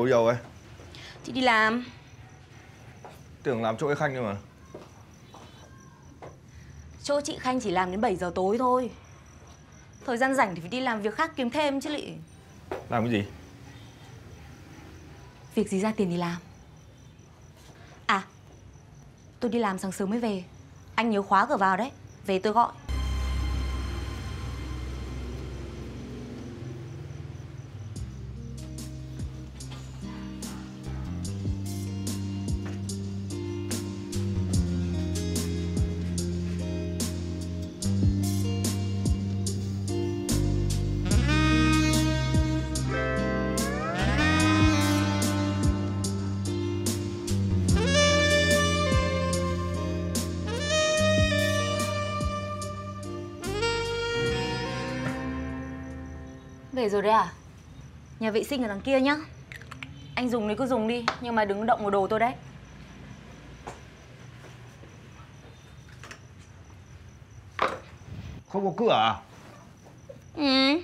Cô đi đâu ấy? Chị đi làm. Tưởng làm chỗ cái Khanh cơ mà. Chỗ chị Khanh chỉ làm đến 7 giờ tối thôi. Thời gian rảnh thì phải đi làm việc khác kiếm thêm chứ lị. Làm cái gì? Việc gì ra tiền thì làm. À Tôi đi làm sáng sớm mới về. Anh nhớ khóa cửa vào đấy. Về tôi gọi Về rồi đấy à? Nhà vệ sinh ở đằng kia nhá. Anh dùng thì cứ dùng đi Nhưng mà đừng động vào đồ tôi đấy. Không có cửa à? Ừ.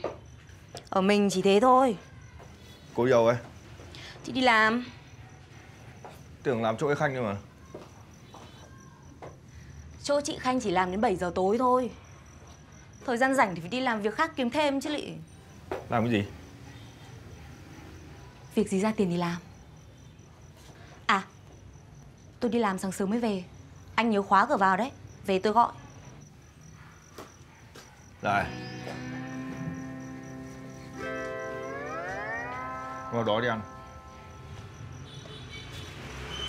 Ở mình chỉ thế thôi. Cô đâu ấy? Chị đi làm. Tưởng làm chỗ cái Khanh cơ mà. Chỗ chị Khanh chỉ làm đến 7 giờ tối thôi. Thời gian rảnh thì phải đi làm việc khác kiếm thêm chứ lị Làm cái gì? Việc gì ra tiền thì làm. À Tôi đi làm sáng sớm mới về. Anh nhớ khóa cửa vào đấy. Về tôi gọi. Đây Vào đó đi ăn.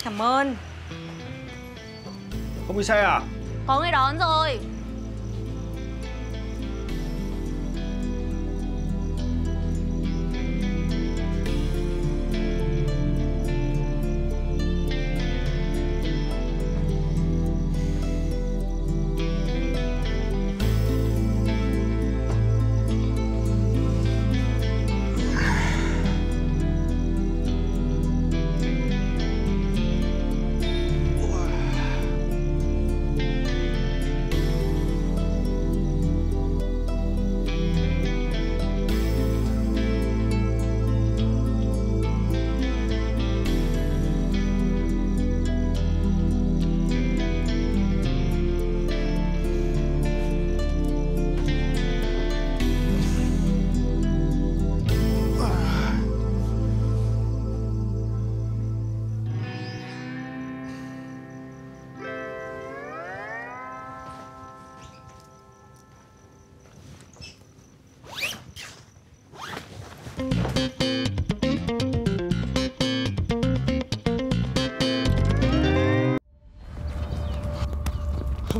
Cảm ơn. Không đi xe à? Có người đón rồi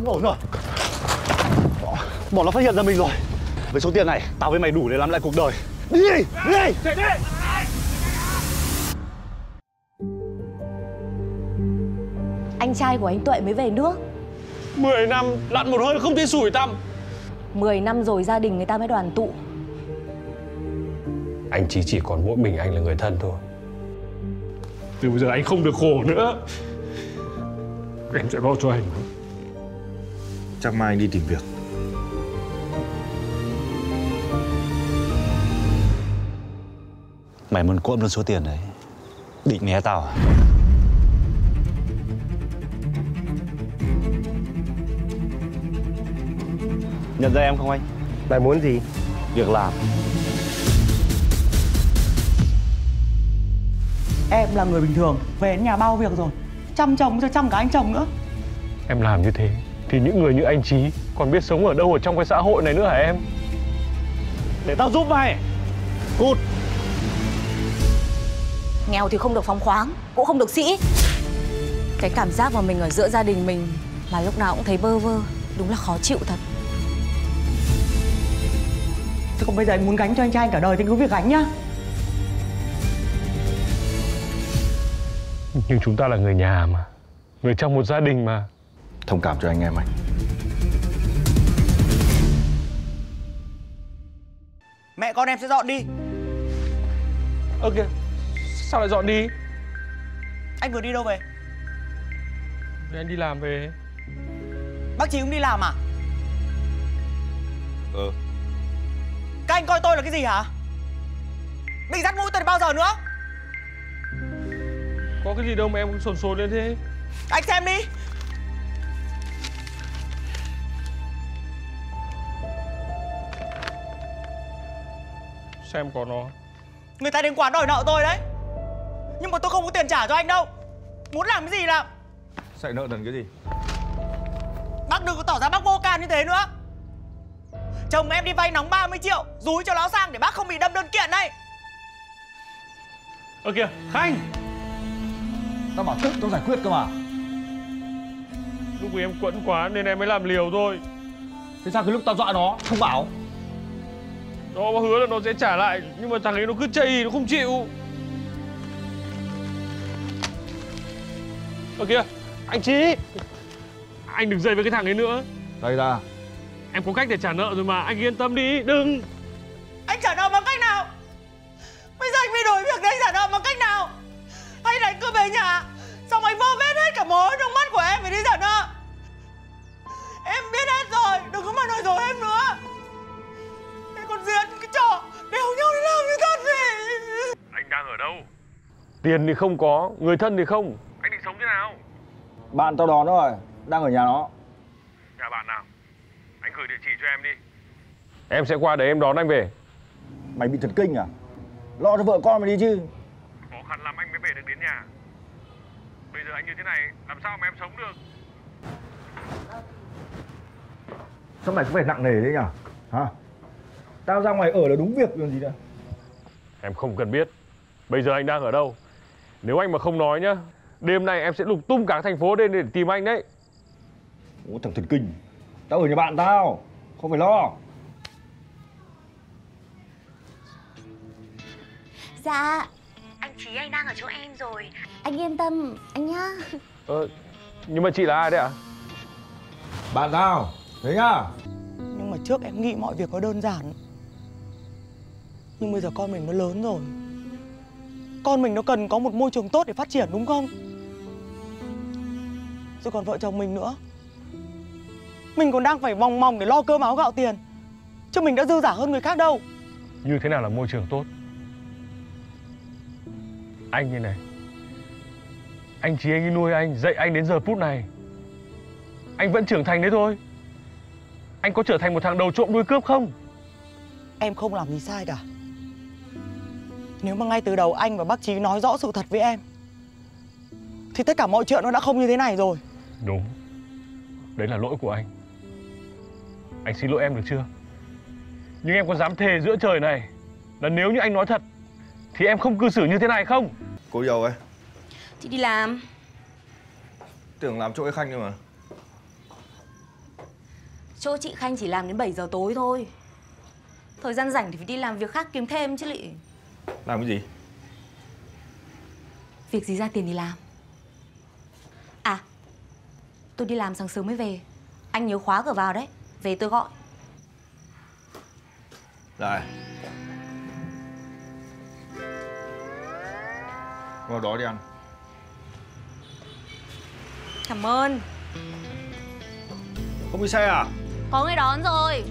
ổn rồi. Bọn nó phát hiện ra mình rồi. Với số tiền này Tao với mày đủ để làm lại cuộc đời. Đi đi Đi. Chạy đi. Anh trai của anh Tuệ mới về nước. 10 năm lặn một hơi không thấy sủi tăm. 10 năm rồi gia đình người ta mới đoàn tụ. Anh chỉ chỉ còn mỗi mình anh là người thân thôi. Từ bây giờ anh không được khổ nữa. Em sẽ lo cho anh Chắc mai anh đi tìm việc. Mày muốn cộm luôn số tiền đấy. Định né tao à? Nhận ra em không anh? Mày muốn gì? Việc làm. Em là người bình thường, về nhà bao việc rồi. Chăm chồng cho chăm cả anh chồng nữa. Em làm như thế Thì những người như anh Trí Còn biết sống ở đâu ở trong cái xã hội này nữa hả em? Để tao giúp mày. Cút. Nghèo thì không được phóng khoáng Cũng không được sĩ. Cái cảm giác mà mình ở giữa gia đình mình Mà lúc nào cũng thấy bơ vơ Đúng là khó chịu thật. Thế còn bây giờ anh muốn gánh cho anh trai anh cả đời thì cứ việc gánh nhá. Nhưng chúng ta là người nhà mà Người trong một gia đình mà Thông cảm cho anh em anh Mẹ con em sẽ dọn đi Ơ kìa Sao lại dọn đi Anh vừa đi đâu về? Thì anh đi làm về Bác Chí cũng đi làm à? Ừ Các anh coi tôi là cái gì hả? Định dắt mũi tôi đến bao giờ nữa? Có cái gì đâu mà em sồn sồn lên thế Anh xem đi Xem có nó. Người ta đến quán đòi nợ tôi đấy. Nhưng mà tôi không có tiền trả cho anh đâu. Muốn làm cái gì làm? Chạy nợ nần cái gì? Bác đừng có tỏ ra bác vô can như thế nữa. Chồng em đi vay nóng 30 triệu Rúi cho nó sang để bác không bị đâm đơn kiện đây. Ơ kìa Khanh! Tao bảo tức tao giải quyết cơ mà. Lúc ấy em quẫn quá nên em mới làm liều thôi. Thế sao cái lúc tao dọa nó không bảo Nó mà hứa là nó sẽ trả lại Nhưng mà thằng ấy nó cứ chây nó không chịu. Ơ kìa Anh Chí. Anh đừng dây với cái thằng ấy nữa. Đây ra. Em có cách để trả nợ rồi mà Anh yên tâm đi Đừng. Anh trả nợ bằng cách nào? Bây giờ anh bị đổi việc đấy anh trả nợ bằng cách nào? Hay là anh cứ về nhà Xong anh vơ vét hết cả mối trong mắt của em phải đi trả nợ đâu? Tiền thì không có Người thân thì không. Anh định sống thế nào? Bạn tao đón rồi Đang ở nhà nó. Nhà bạn nào? Anh gửi địa chỉ cho em đi. Em sẽ qua đấy em đón anh về. Mày bị thần kinh à? Lo cho vợ con mày đi chứ. Khó khăn lắm anh mới về được đến nhà. Bây giờ anh như thế này Làm sao mà em sống được? Sao mày cứ phải nặng nề thế nhỉ? Hả? Tao ra ngoài ở là đúng việc còn gì nữa Em không cần biết Bây giờ anh đang ở đâu? Nếu anh mà không nói nhá Đêm nay em sẽ lục tung cả thành phố lên để tìm anh đấy. Ủa thằng thần kinh Tao ở nhà bạn tao Không phải lo. Dạ. Anh Chí anh đang ở chỗ em rồi. Anh yên tâm anh nhá. Ờ, Nhưng mà chị là ai đấy ạ? Bạn tao Thế nhá. Nhưng mà trước em nghĩ mọi việc nó đơn giản. Nhưng bây giờ con mình nó lớn rồi Con mình nó cần có một môi trường tốt để phát triển đúng không? Rồi còn vợ chồng mình nữa. Mình còn đang phải mong mong để lo cơm áo gạo tiền Chứ mình đã dư giả hơn người khác đâu. Như thế nào là môi trường tốt? Anh như này. Anh chỉ anh nuôi anh Dạy anh đến giờ phút này. Anh vẫn trưởng thành đấy thôi. Anh có trở thành một thằng đầu trộm đuôi cướp không? Em không làm gì sai cả Nếu mà ngay từ đầu anh và bác Trí nói rõ sự thật với em Thì tất cả mọi chuyện nó đã không như thế này rồi. Đúng. Đấy là lỗi của anh. Anh xin lỗi em được chưa? Nhưng em có dám thề giữa trời này Là nếu như anh nói thật Thì em không cư xử như thế này không? Cô dâu ấy. Chị đi làm. Tưởng làm chỗ cái khanh cơ mà. Chỗ chị Khanh chỉ làm đến 7 giờ tối thôi. Thời gian rảnh thì phải đi làm việc khác kiếm thêm chứ lị Làm cái gì? Việc gì ra tiền thì làm. À Tôi đi làm sáng sớm mới về. Anh nhớ khóa cửa vào đấy. Về tôi gọi. Đây Vào đó đi ăn. Cảm ơn. Không đi xe à? Có người đón rồi